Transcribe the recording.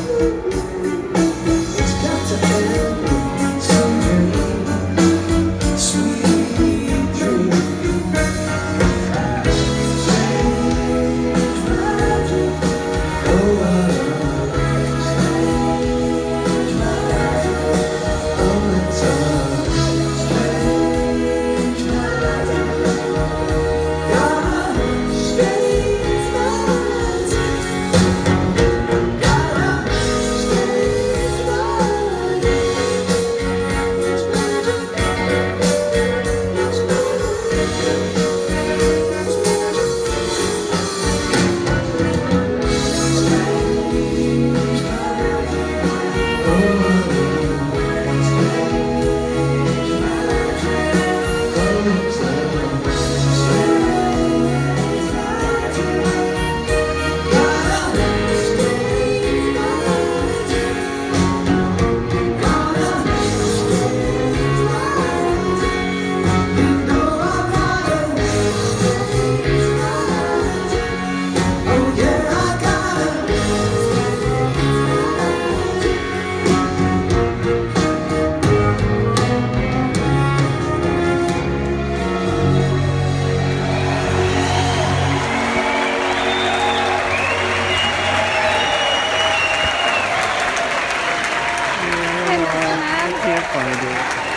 Thank find it.